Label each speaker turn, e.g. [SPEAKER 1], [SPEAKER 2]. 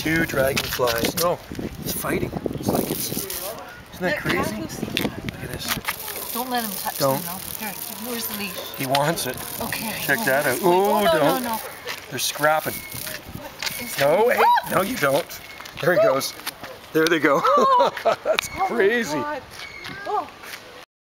[SPEAKER 1] two dragonflies. Oh. No, it's fighting. It's like it's. Isn't that crazy? Look at this.
[SPEAKER 2] Don't let him touch
[SPEAKER 1] Don't.
[SPEAKER 2] them though. Here, where's the leash?
[SPEAKER 1] He wants it.
[SPEAKER 2] Okay.
[SPEAKER 1] Check that out. Ooh,
[SPEAKER 2] oh, no,
[SPEAKER 1] don't.
[SPEAKER 2] no, no.
[SPEAKER 1] They're scrapping. No, wait. No, you don't. There he goes. There they go. Oh. That's
[SPEAKER 2] oh
[SPEAKER 1] crazy.
[SPEAKER 2] Oh,